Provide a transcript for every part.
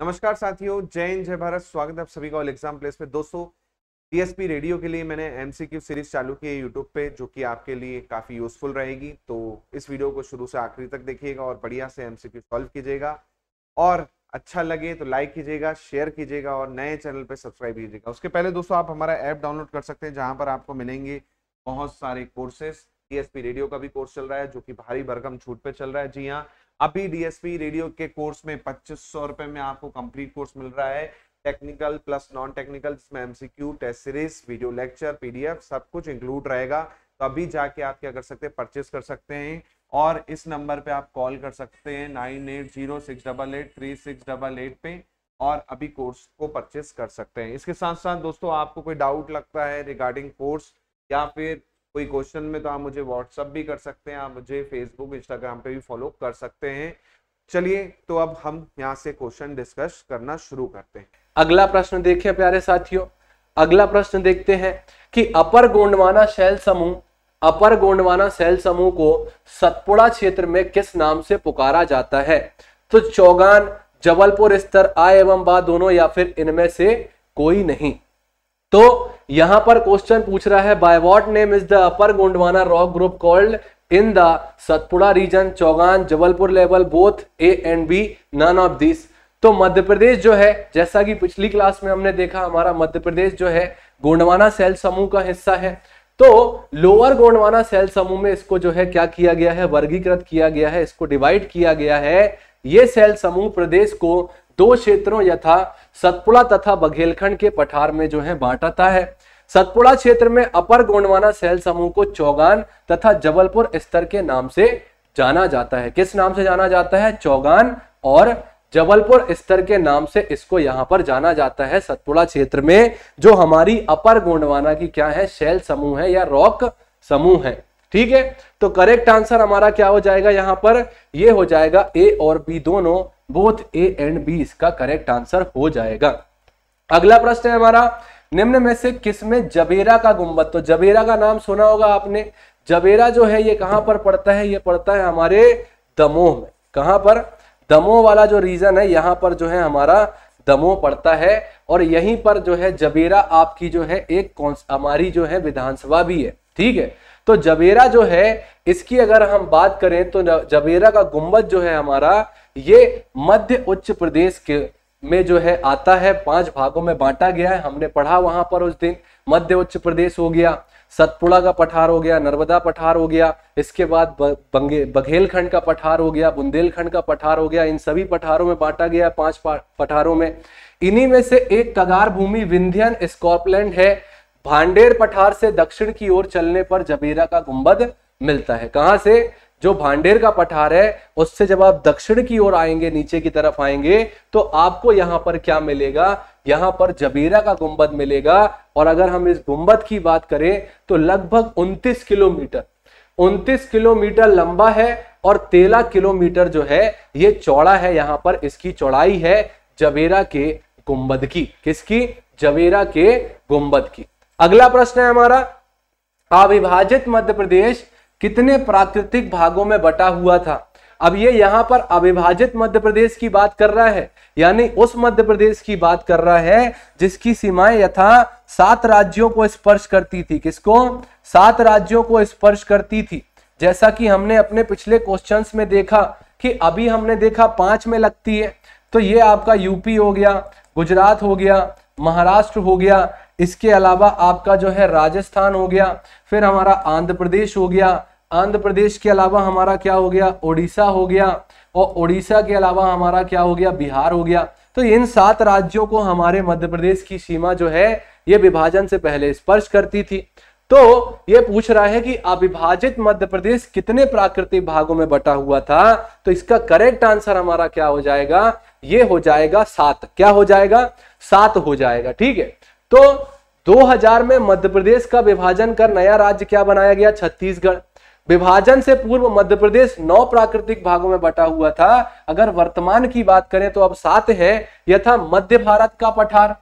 नमस्कार साथियों, जय हिंद, जय भारत। स्वागत है आप सभी का ऑल एग्ज़ाम प्लेस पे। दोस्तों टीएसपी रेडियो के लिए मैंने एमसीक्यू सीरीज़ चालू की है यूट्यूब पे, जो कि आपके लिए काफ़ी यूजफुल रहेगी। तो इस वीडियो को शुरू से आखिरी तक देखिएगा और बढ़िया से एमसीक्यू सॉल्व कीजिएगा। और अच्छा लगे तो लाइक कीजिएगा शेयर कीजिएगा और नए चैनल पे सब्सक्राइब कीजिएगा। उसके पहले दोस्तों, आप हमारा ऐप डाउनलोड कर सकते हैं, जहाँ पर आपको मिलेंगे बहुत सारे कोर्सेस टीएसपी रेडियो का भी कोर्स चल रहा है, जो कि भारी भरकम छूट पे चल रहा है। जी हाँ अभी डीएसपी रेडियो के कोर्स में पच्चीस सौ रुपए में आपको कंप्लीट कोर्स मिल रहा है। टेक्निकल प्लस नॉन टेक्निकल जिसमें MCQ test series, video lecture PDF सब कुछ इंक्लूड रहेगा। तो अभी जाके आप क्या कर सकते हैं परचेस कर सकते हैं। और इस नंबर पे आप कॉल कर सकते हैं nine eight zero six double eight three six double eight पे और अभी कोर्स को परचेस कर सकते हैं। इसके साथ साथ दोस्तों, आपको कोई डाउट लगता है रिगार्डिंग कोर्स या फिर कोई क्वेश्चन में तो आप मुझे व्हाट्सअप भी कर सकते हैं, आप मुझे फेसबुक इंस्टाग्राम पे भी फॉलो कर सकते हैं। चलिए तो अब हम यहाँ से क्वेश्चन डिस्कस करना शुरू करते हैं। अगला प्रश्न देखिए प्यारे साथियों। अगला प्रश्न देखते हैं कि अपर गोंडवाना शैल समूह, अपर गोंडवाना शैल समूह को सतपुड़ा क्षेत्र में किस नाम से पुकारा जाता है? तो चौगान, जबलपुर स्तर, आ एवं बा दोनों या फिर इनमें से कोई नहीं। तो यहाँ पर क्वेश्चन पूछ रहा है by what name is the upper Gondwana rock group called in the Satpura region Chaugan Jabalpur level both A and B none of this तो मध्य प्रदेश जो है, जैसा कि पिछली क्लास में हमने देखा, हमारा मध्य प्रदेश जो है गोंडवाना सेल समूह का हिस्सा है। तो लोअर गोंडवाना सेल समूह में इसको जो है, क्या किया गया है? वर्गीकृत किया गया है, इसको डिवाइड किया गया है। ये सेल समूह प्रदेश को दो क्षेत्रों यथा सतपुड़ा तथा बघेलखंड के पठार में जो है बांटाता है। सतपुड़ा क्षेत्र में अपर गोंडवाना सेल समूह को चौगान तथा जबलपुर स्तर के नाम से जाना जाता है। किस नाम से जाना जाता है? चौगान और जबलपुर स्तर के नाम से इसको यहाँ पर जाना जाता है सतपुड़ा क्षेत्र में, जो हमारी अपर गोंडवाना की क्या है? शैल समूह है या रॉक समूह है। ठीक है? तो करेक्ट आंसर हमारा क्या हो जाएगा यहाँ पर? ये हो जाएगा ए और बी दोनों। बोथ ए एंड बी इसका करेक्ट आंसर हो जाएगा। अगला प्रश्न है हमारा, निम्न में से किसमें जबेरा का गुंबद? तो जबेरा का नाम सुना होगा आपने। जबेरा जो है, ये कहाँ पर पड़ता है? ये पड़ता है हमारे दमोह में। कहाँ पर? दमोह वाला जो रीजन है, यहाँ पर जो है हमारा दमोह पड़ता है। और यहीं पर जो है, जबेरा आपकी जो है, एक कौन हमारी जो है, विधानसभा भी है। ठीक है? तो जबेरा जो है, इसकी अगर हम बात करें तो जबेरा का गुंबद जो है हमारा ये मध्य उच्च प्रदेश के में जो है आता है। पाँच भागों में बांटा गया है। हमने पढ़ा वहाँ पर उस दिन। मध्य उच्च प्रदेश हो गया। सतपुड़ा का पठार हो गया। नर्मदा पठार हो गया। इसके बाद बंगे बघेलखंड का पठार हो गया। बुंदेलखंड का पठार हो गया। इन सभी पठारों में बांटा गया है पाँच पठारों में। इन्हीं में से एक कगार भूमि विंध्यन स्कॉटलैंड है। भांडेर पठार से दक्षिण की ओर चलने पर जबेरा का गुंबद मिलता है। कहाँ से? जो भांडेर का पठार है, उससे जब आप दक्षिण की ओर आएँगे, नीचे की तरफ़ आएँगे तो आपको यहाँ पर क्या मिलेगा? यहाँ पर जबीरा का गुंबद मिलेगा। और अगर हम इस गुंबद की बात करें तो लगभग 29 किलोमीटर 29 किलोमीटर लंबा है और 13 किलोमीटर जो है, ये चौड़ा है। यहाँ पर इसकी चौड़ाई है जबेरा के गुंबद की। किसकी? जबेरा के गुंबद की। अगला प्रश्न है हमारा। अविभाजित मध्य प्रदेश कितने प्राकृतिक भागों में बटा हुआ था। अब ये यहाँ पर अविभाजित मध्य प्रदेश की बात कर रहा है, यानी उस मध्य प्रदेश की बात कर रहा है जिसकी सीमाएँ यथा सात राज्यों को स्पर्श करती थी। किसको? सात राज्यों को स्पर्श करती थी। जैसा कि हमने अपने पिछले क्वेश्चंस में देखा कि अभी हमने देखा पाँच में लगती है। तो ये आपका यूपी हो गया, गुजरात हो गया, महाराष्ट्र हो गया इसके अलावा आपका जो है राजस्थान हो गया, फिर हमारा आंध्र प्रदेश हो गया। आंध्र प्रदेश के अलावा हमारा क्या हो गया? ओडिशा हो गया। और ओडिशा के अलावा हमारा क्या हो गया? बिहार हो गया। तो इन सात राज्यों को हमारे मध्य प्रदेश की सीमा जो है, ये विभाजन से पहले स्पर्श करती थी। तो ये पूछ रहा है कि अविभाजित मध्य प्रदेश कितने प्राकृतिक भागों में बटा हुआ था? तो इसका करेक्ट आंसर हमारा क्या हो जाएगा? ये हो जाएगा सात। क्या हो जाएगा? सात हो जाएगा। ठीक है? तो 2000 में मध्य प्रदेश का विभाजन कर नया राज्य क्या बनाया गया? छत्तीसगढ़। विभाजन से पूर्व मध्य प्रदेश नौ प्राकृतिक भागों में बटा हुआ था। अगर वर्तमान की बात करें तो अब सात है। यथा मध्य भारत का पठार,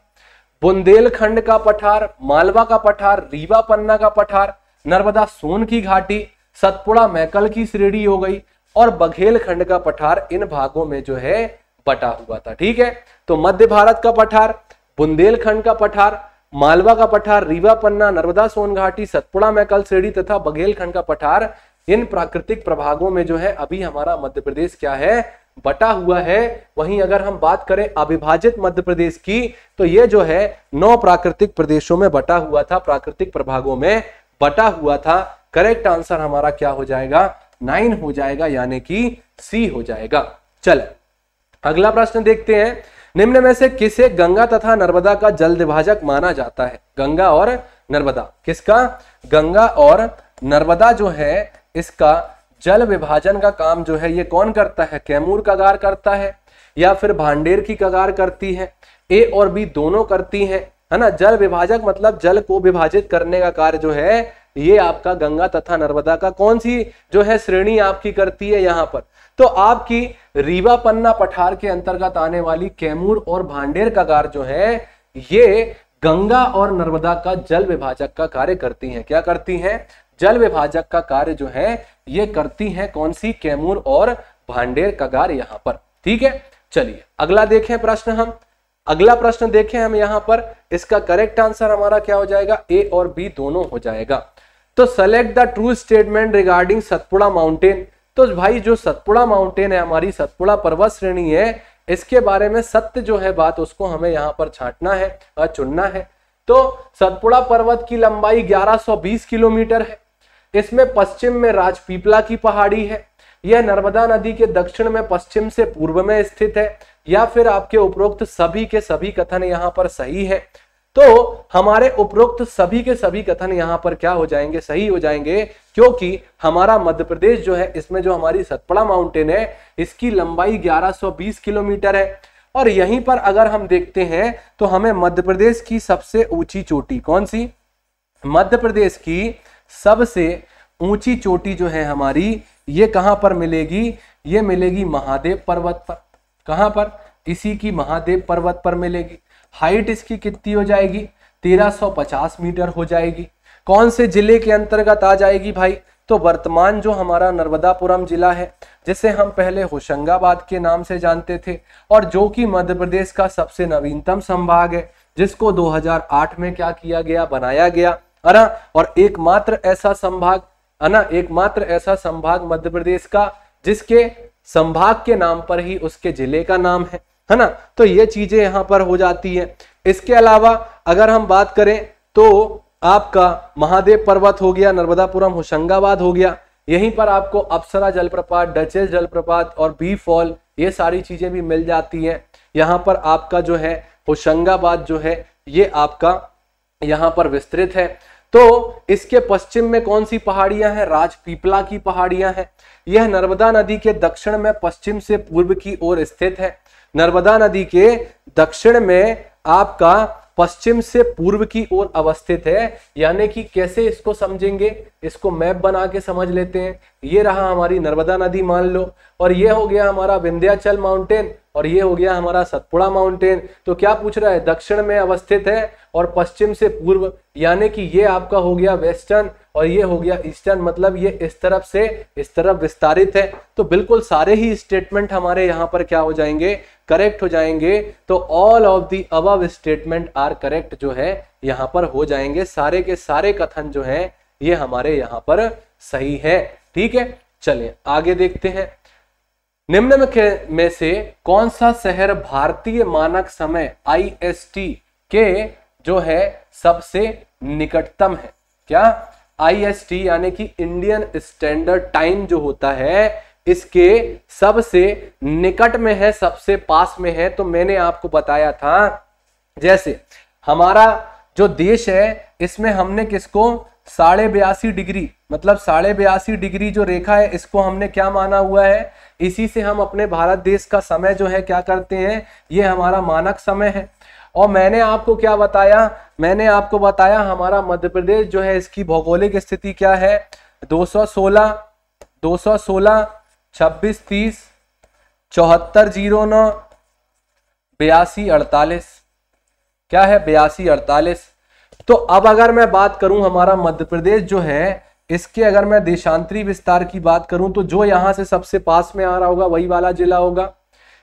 बुंदेलखंड का पठार, मालवा का पठार, रीवा पन्ना का पठार, नर्मदा सोन की घाटी, सतपुड़ा मैकल की श्रेणी हो गई और बघेलखंड का पठार इन भागों में जो है बटा हुआ था। ठीक है? तो मध्य भारत का पठार, बुंदेलखंड का पठार मालवा का पठार, रीवा, पन्ना, नर्मदा सोन घाटी सतपुड़ा, मैकल श्रेणी तथा बघेलखंड का पठार इन प्राकृतिक प्रभागों में जो है अभी हमारा मध्य प्रदेश क्या है? बटा हुआ है। वहीं अगर हम बात करें अविभाजित मध्य प्रदेश की तो ये जो है नौ प्राकृतिक प्रदेशों में बटा हुआ था, प्राकृतिक प्रभागों में बटा हुआ था। करेक्ट आंसर हमारा क्या हो जाएगा? नाइन हो जाएगा, यानी कि सी हो जाएगा। चले, अगला प्रश्न देखते हैं। निम्न में से किसे गंगा तथा नर्मदा का जल विभाजक माना जाता है? गंगा और नर्मदा। किसका? गंगा और नर्मदा जो है, इसका जल विभाजन का काम जो है, ये कौन करता है? कैमूर कगार करता है या फिर भांडेर की कगार करती है? ए और बी दोनों करती है है ना? जल विभाजक मतलब जल को विभाजित करने का कार्य जो है, ये आपका गंगा तथा नर्मदा का कौन सी जो है, श्रेणी आपकी करती है यहाँ पर। तो आपकी रीवा पन्ना पठार के अंतर्गत आने वाली कैमूर और भांडेर कगार जो है, ये गंगा और नर्मदा का जल विभाजक का कार्य करती हैं। क्या करती हैं? जल विभाजक का कार्य जो है, ये करती हैं कौन सी? कैमूर और भांडेर कगार यहाँ पर। ठीक है? चलिए, अगला देखें प्रश्न हम। अगला प्रश्न देखें हम यहाँ पर। इसका करेक्ट आंसर हमारा क्या हो जाएगा? ए और बी दोनों हो जाएगा। तो select the true statement regarding Satpura mountain तो भाई जो सतपुड़ा माउंटेन है, हमारी सतपुड़ा पर्वत श्रेणी है, इसके बारे में सत्य जो है बात, उसको हमें यहाँ पर छांटना है और चुनना है। तो सतपुड़ा पर्वत की लंबाई 1120 किलोमीटर है। इसमें पश्चिम में राजपीपला की पहाड़ी है। यह नर्मदा नदी के दक्षिण में पश्चिम से पूर्व में स्थित है। या फिर आपके उपरोक्त सभी के सभी कथन यहाँ पर सही है। तो हमारे उपरोक्त सभी के सभी कथन यहाँ पर क्या हो जाएँगे, सही हो जाएँगे? क्योंकि हमारा मध्य प्रदेश जो है, इसमें जो हमारी सतपड़ा माउंटेन है, इसकी लंबाई 1120 किलोमीटर है। और यहीं पर अगर हम देखते हैं तो हमें मध्य प्रदेश की सबसे ऊँची चोटी कौन सी? मध्य प्रदेश की सबसे ऊँची चोटी जो है हमारी, ये कहाँ पर मिलेगी? ये मिलेगी महादेव पर्वत पर। कहाँ पर? इसी की महादेव पर्वत पर मिलेगी। हाइट इसकी कितनी हो जाएगी? 1350 मीटर हो जाएगी। कौन से ज़िले के अंतर्गत आ जाएगी भाई? तो वर्तमान जो हमारा नर्मदापुरम जिला है, जिसे हम पहले होशंगाबाद के नाम से जानते थे और जो कि मध्य प्रदेश का सबसे नवीनतम संभाग है, जिसको 2008 में क्या किया गया, बनाया गया। है ना और एकमात्र ऐसा संभाग है ना एकमात्र ऐसा संभाग मध्य प्रदेश का, जिसके संभाग के नाम पर ही उसके ज़िले का नाम है। है ना? तो ये चीज़ें यहाँ पर हो जाती है। इसके अलावा अगर हम बात करें तो आपका महादेव पर्वत हो गया, नर्मदापुरम, होशंगाबाद हो गया। यहीं पर आपको अप्सरा जलप्रपात डचेस जलप्रपात और बी फॉल, ये सारी चीज़ें भी मिल जाती हैं। यहाँ पर आपका जो है, होशंगाबाद जो है, ये आपका यहाँ पर विस्तृत है। तो इसके पश्चिम में कौन सी पहाड़ियाँ हैं? राजपीपला की पहाड़ियाँ हैं। यह नर्मदा नदी के दक्षिण में पश्चिम से पूर्व की ओर स्थित है। नर्मदा नदी के दक्षिण में आपका पश्चिम से पूर्व की ओर अवस्थित है। यानी कि कैसे इसको समझेंगे? इसको मैप बना के समझ लेते हैं। ये रहा हमारी नर्मदा नदी मान लो, और ये हो गया हमारा विंध्याचल माउंटेन और ये हो गया हमारा सतपुड़ा माउंटेन तो क्या पूछ रहा है? दक्षिण में अवस्थित है और पश्चिम से पूर्व, यानी कि ये आपका हो गया वेस्टर्न, और ये हो गया ईस्टर्न। मतलब ये इस तरफ़ से, इस तरफ़ विस्तारित है। तो बिल्कुल सारे ही स्टेटमेंट हमारे यहाँ पर क्या हो जाएँगे? करेक्ट हो जाएँगे तो all of the above statement are correct जो है यहाँ पर हो जाएँगे। सारे के सारे कथन जो है ये हमारे यहाँ पर सही है। ठीक है? चलिए आगे देखते हैं। निम्न में, में से कौन सा शहर भारतीय मानक समय आईएसटी के जो है सबसे निकटतम है? क्या? आईएसटी यानी कि इंडियन स्टैंडर्ड टाइम जो होता है इसके सबसे निकट में है, सबसे पास में है तो मैंने आपको बताया था। जैसे, हमारा जो देश है, इसमें हमने किसको? साढ़े बयासी डिग्री मतलब साढ़े बयासी डिग्री जो रेखा है, इसको हमने क्या माना हुआ है? इसी से हम अपने भारत देश का समय जो है, क्या करते हैं? ये हमारा मानक समय है। और मैंने आपको क्या बताया? मैंने आपको बताया, हमारा मध्य प्रदेश जो है, इसकी भौगोलिक स्थिति क्या है? 216 216 छब्बीस तीस, चौहत्तर ज़ीरो नौ, बयासी अड़तालीस। क्या है बयासी अड़तालीस? तो अब अगर मैं बात करूँ हमारा मध्य प्रदेश जो है, इसके अगर मैं देशांतरी विस्तार की बात करूँ तो जो यहाँ से सबसे पास में आ रहा होगा वही वाला जिला होगा।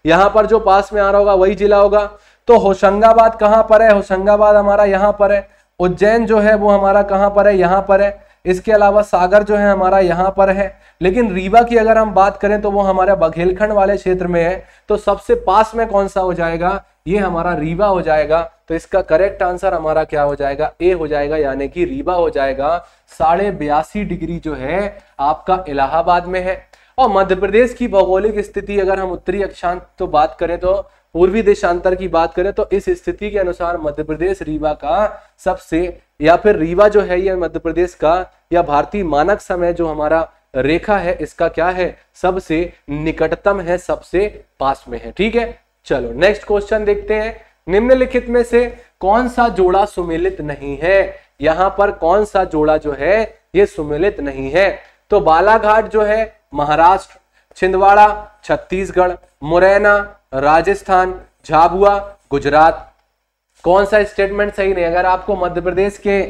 यहाँ पर जो पास में आ रहा होगा वही जिला होगा। तो होशंगाबाद कहाँ पर है? होशंगाबाद हमारा यहाँ पर है। उज्जैन जो है वो हमारा कहाँ पर है? यहाँ पर है। इसके अलावा सागर जो है हमारा यहाँ पर है। लेकिन रीवा की अगर हम बात करें तो वो हमारे बघेलखंड वाले क्षेत्र में है। तो सबसे पास में कौन सा हो जाएगा? ये हमारा रीवा हो जाएगा। तो इसका करेक्ट आंसर हमारा क्या हो जाएगा? ए हो जाएगा, यानी कि रीवा हो जाएगा। साढ़े बयासी डिग्री जो है, आपका इलाहाबाद में है। और मध्य प्रदेश की भौगोलिक स्थिति अगर हम उत्तरी अक्षांत तो बात करें तो पूर्वी देशांतर की बात करें तो इस स्थिति के अनुसार मध्य प्रदेश रीवा का सबसे, या फिर रीवा जो है ये मध्य प्रदेश का, या भारतीय मानक समय जो हमारा रेखा है, इसका क्या है? सबसे निकटतम है, सबसे पास में है। ठीक है? चलो नेक्स्ट क्वेश्चन देखते हैं। निम्नलिखित में से कौन सा जोड़ा सुमिलित नहीं है? यहाँ पर कौन सा जोड़ा जो है, ये सुमिलित नहीं है? तो बालाघाट जो है, महाराष्ट्र, छिंदवाड़ा, छत्तीसगढ़, मुरैना राजस्थान, झाबुआ, गुजरात। कौन सा स्टेटमेंट सही नहीं अगर आपको मध्य प्रदेश के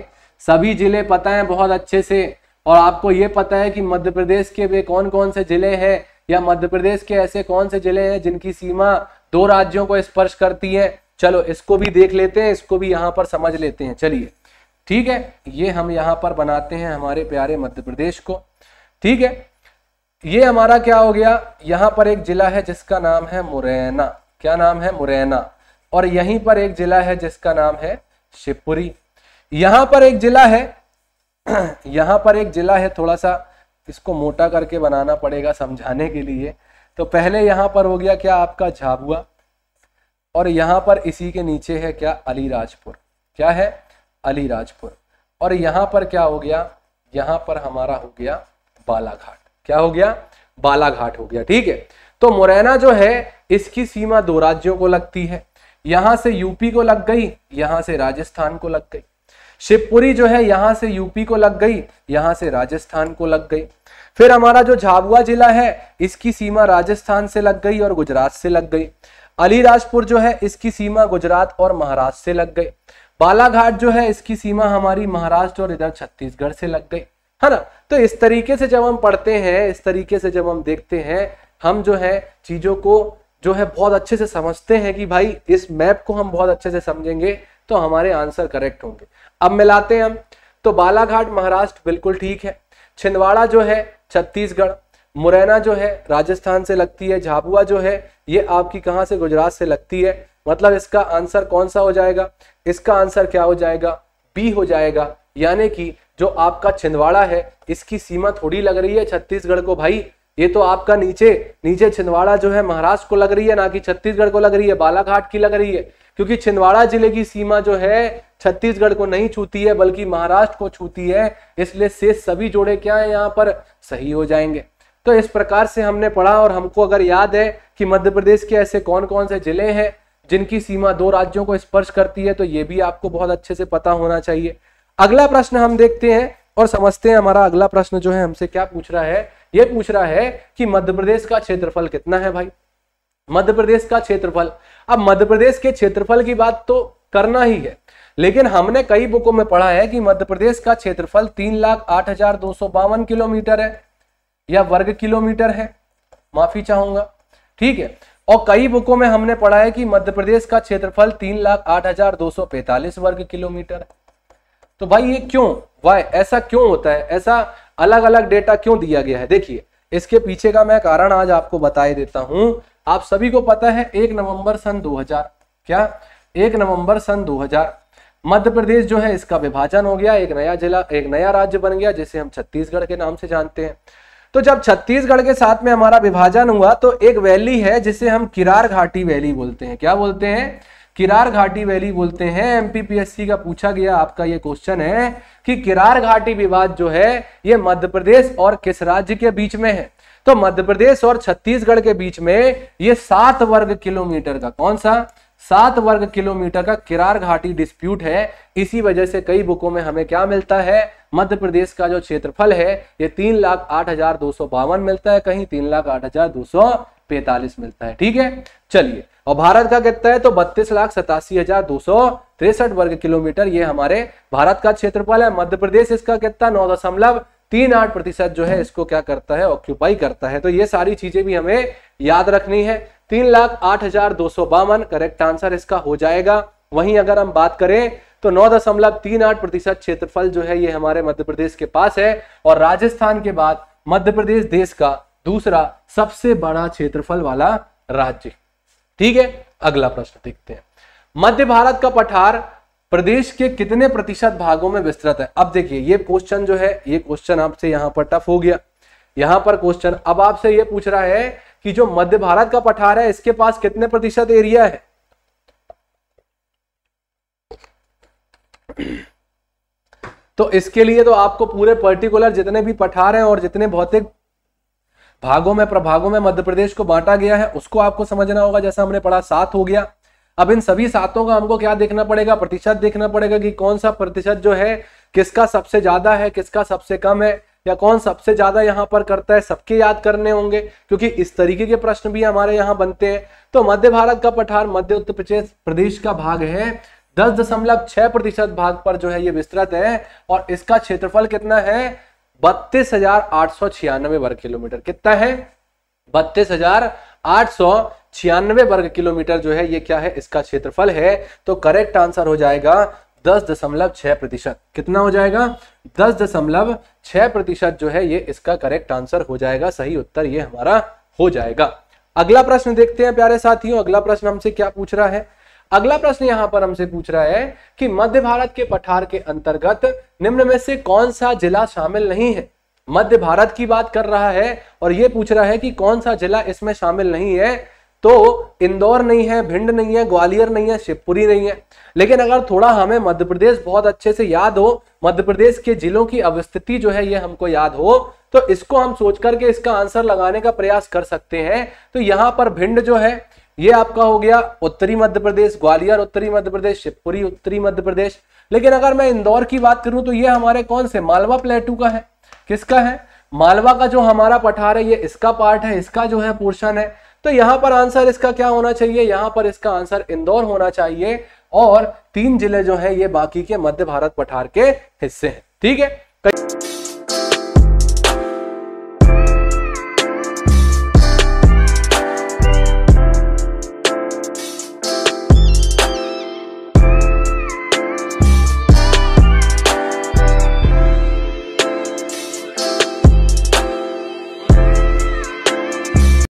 सभी ज़िले पता है बहुत अच्छे से, और आपको ये पता है कि मध्य प्रदेश के वे कौन कौन से ज़िले हैं, या मध्य प्रदेश के ऐसे कौन से ज़िले हैं जिनकी सीमा दो राज्यों को स्पर्श करती है, चलो इसको भी देख लेते हैं, इसको भी यहाँ पर समझ लेते हैं, चलिए। ठीक है, ये हम यहाँ पर बनाते हैं हमारे प्यारे मध्य प्रदेश को। ठीक है ये हमारा क्या हो गया? यहाँ पर एक जिला है जिसका नाम है मुरैना। क्या नाम है? मुरैना। और यहीं पर एक जिला है जिसका नाम है शिवपुरी। यहाँ पर एक जिला है। यहाँ पर एक जिला है थोड़ा सा, इसको मोटा करके बनाना पड़ेगा समझाने के लिए। तो पहले यहाँ पर हो गया क्या आपका झाबुआ? और यहाँ पर इसी के नीचे है क्या? अलीराजपुर। क्या है? अलीराजपुर। और यहाँ पर क्या हो गया? यहाँ पर हमारा हो गया बालाघाट। क्या हो गया? बालाघाट हो गया, ठीक है? तो मुरैना जो है, इसकी सीमा दो राज्यों को लगती है। यहाँ से यूपी को लग गई, यहाँ से राजस्थान को लग गई। शिवपुरी जो है, यहाँ से यूपी को लग गई, यहाँ से राजस्थान को लग गई। फिर हमारा जो झाबुआ जिला है, इसकी सीमा राजस्थान से लग गई और गुजरात से लग गई। अलीराजपुर जो है, इसकी सीमा गुजरात और महाराष्ट्र से लग गई। बालाघाट जो है, इसकी सीमा हमारी महाराष्ट्र और इधर छत्तीसगढ़ से लग गई। है ना? तो इस तरीके से जब हम पढ़ते हैं, इस तरीके से जब हम देखते हैं, हम जो है चीज़ों को जो है बहुत अच्छे से समझते हैं कि भाई इस मैप को हम बहुत अच्छे से समझेंगे तो हमारे आंसर करेक्ट होंगे। अब मिलाते हैं हम। तो बालाघाट महाराष्ट्र बिल्कुल ठीक है। छिंदवाड़ा जो है छत्तीसगढ़। मुरैना जो है राजस्थान से लगती है। झाबुआ जो है ये आपकी कहाँ से गुजरात से लगती है? मतलब इसका आंसर कौन सा हो जाएगा? इसका आंसर क्या हो जाएगा? बी हो जाएगा। यानी कि जो आपका छिंदवाड़ा है, इसकी सीमा थोड़ी लग रही है छत्तीसगढ़ को। भाई, ये तो आपका नीचे नीचे छिंदवाड़ा जो है महाराष्ट्र को लग रही है, ना कि छत्तीसगढ़ को लग रही है, बालाघाट की लग रही है। क्योंकि छिंदवाड़ा ज़िले की सीमा जो है, छत्तीसगढ़ को नहीं छूती है, बल्कि महाराष्ट्र को छूती है। इसलिए से सभी जोड़े क्या है यहाँ पर? सही हो जाएँगे। तो इस प्रकार से हमने पढ़ा और हमको अगर याद है कि मध्य प्रदेश के ऐसे कौन कौन से ज़िले हैं जिनकी सीमा दो राज्यों को स्पर्श करती है तो ये भी आपको बहुत अच्छे से पता होना चाहिए। अगला प्रश्न हम देखते हैं और समझते हैं हमारा अगला प्रश्न जो है हमसे क्या पूछ रहा है। ये पूछ रहा है कि मध्य प्रदेश का क्षेत्रफल कितना है भाई? मध्य प्रदेश का क्षेत्रफल। अब मध्य प्रदेश के क्षेत्रफल की बात तो करना ही है, लेकिन हमने कई बुकों में पढ़ा है कि मध्य प्रदेश का क्षेत्रफल तीन लाख आठ हज़ार दो सौ बावन किलोमीटर है, या वर्ग किलोमीटर है। माफ़ी चाहूँगा। ठीक है, और कई बुकों में हमने पढ़ा है कि मध्य प्रदेश का क्षेत्रफल तीन लाख आठ हज़ार दो सौ पैतालीस वर्ग किलोमीटर है। तो भाई ये क्यों? वाई ऐसा क्यों होता है? ऐसा अलग अलग डेटा क्यों दिया गया है? देखिए, इसके पीछे का मैं कारण आज आपको बताए देता हूँ। आप सभी को पता है, एक नवंबर सन 2000 क्या? एक नवंबर सन 2000 मध्य प्रदेश जो है, इसका विभाजन हो गया, एक नया जिला, एक नया राज्य बन गया, जिसे हम छत्तीसगढ़ के नाम से जानते हैं। तो जब छत्तीसगढ़ के साथ में हमारा विभाजन हुआ तो एक वैली है, जिसे हम किरार घाटी वैली बोलते हैं। क्या बोलते हैं? किरार घाटी वैली बोलते हैं एमपीपीएससी का पूछा गया आपका ये क्वेश्चन है कि किरार घाटी विवाद जो है, ये मध्य प्रदेश और किस राज्य के बीच में है? तो मध्य प्रदेश और छत्तीसगढ़ के बीच में ये सात वर्ग किलोमीटर का कौन सा? सात वर्ग किलोमीटर का किरार घाटी डिस्प्यूट है। इसी वजह से कई बुकों में हमें क्या मिलता है? मध्य प्रदेश का जो क्षेत्रफल है, ये तीन लाख आठ हज़ार दो सौ बावन मिलता है, कहीं तीन लाख आठ हज़ार दो सौ पैतालीस मिलता है। ठीक है? चलिए और भारत का कितना है तो बत्तीस लाख सतासी हज़ार दो सौ तिरसठ वर्ग किलोमीटर। ये हमारे भारत का क्षेत्रफल है। मध्य प्रदेश इसका कितना नौ दशमलव तीन आठ प्रतिशत जो है, इसको क्या करता है? ऑक्यूपाई करता है। तो ये सारी चीज़ें भी हमें याद रखनी है। तीन लाख आठ हज़ार दो सौ बावन करेक्ट आंसर इसका हो जाएगा। वहीं अगर हम बात करें तो नौ दशमलव तीन आठ प्रतिशत क्षेत्रफल जो है, ये हमारे मध्य प्रदेश के पास है। और राजस्थान के बाद मध्य प्रदेश देश का दूसरा सबसे बड़ा क्षेत्रफल वाला राज्य। ठीक है, अगला प्रश्न देखते हैं। मध्य भारत का पठार प्रदेश के कितने प्रतिशत भागों में विस्तृत है? अब देखिए, ये क्वेश्चन जो है, ये क्वेश्चन आपसे यहाँ पर टफ हो गया। यहाँ पर क्वेश्चन अब आपसे ये पूछ रहा है कि जो मध्य भारत का पठार है, इसके पास कितने प्रतिशत एरिया है? तो इसके लिए तो आपको पूरे पर्टिकुलर जितने भी पठार हैं और जितने भौतिक भागों में, प्रभागों में मध्य प्रदेश को बांटा गया है, उसको आपको समझना होगा, जैसा हमने पढ़ा, सात हो गया। अब इन सभी सातों का हमको क्या देखना पड़ेगा? प्रतिशत देखना पड़ेगा कि कौन सा प्रतिशत जो है, किसका सबसे ज़्यादा है, किसका सबसे कम है, या कौन सबसे ज़्यादा यहाँ पर करता है, सबके याद करने होंगे, क्योंकि इस तरीके के प्रश्न भी हमारे यहाँ बनते हैं। तो मध्य भारत का पठार, मध्य उत्तर प्रदेश प्रदेश का भाग है, दस दशमलव छह प्रतिशत भाग पर जो है ये विस्तृत है, और इसका क्षेत्रफल कितना है? बत्तीस हज़ार आठ सौ छियानवे वर्ग किलोमीटर। कितना है? बत्तीस हज़ार आठ सौ छियानवे वर्ग किलोमीटर जो है, ये क्या है? इसका क्षेत्रफल है। तो करेक्ट आंसर हो जाएगा दस दशमलव छह प्रतिशत। कितना हो जाएगा? दस दशमलव छह प्रतिशत जो है, ये इसका करेक्ट आंसर हो जाएगा। सही उत्तर ये हमारा हो जाएगा। अगला प्रश्न देखते हैं प्यारे साथियों। अगला प्रश्न हमसे क्या पूछ रहा है? अगला प्रश्न यहाँ पर हमसे पूछ रहा है कि मध्य भारत के पठार के अंतर्गत निम्न में से कौन सा जिला शामिल नहीं है? मध्य भारत की बात कर रहा है और यह पूछ रहा है कि कौन सा जिला इसमें शामिल नहीं है? तो इंदौर नहीं है, भिंड नहीं है, ग्वालियर नहीं है, शिवपुरी नहीं है। लेकिन अगर थोड़ा हमें मध्य प्रदेश बहुत अच्छे से याद हो, मध्य प्रदेश के जिलों की अवस्थिति जो है ये हमको याद हो तो इसको हम सोच करके इसका आंसर लगाने का प्रयास कर सकते हैं। तो यहाँ पर भिंड जो है ये आपका हो गया उत्तरी मध्य प्रदेश, ग्वालियर उत्तरी मध्य प्रदेश, शिवपुरी उत्तरी मध्य प्रदेश। लेकिन अगर मैं इंदौर की बात करूँ तो ये हमारे कौन से? मालवा प्लेटू का है। किसका है? मालवा का जो हमारा पठार है, ये इसका पार्ट है, इसका जो है पोर्शन है। तो यहाँ पर आंसर इसका क्या होना चाहिए? यहाँ पर इसका आंसर इंदौर होना चाहिए और तीन ज़िले जो है, ये बाकी के मध्य भारत पठार के हिस्से हैं। ठीक है?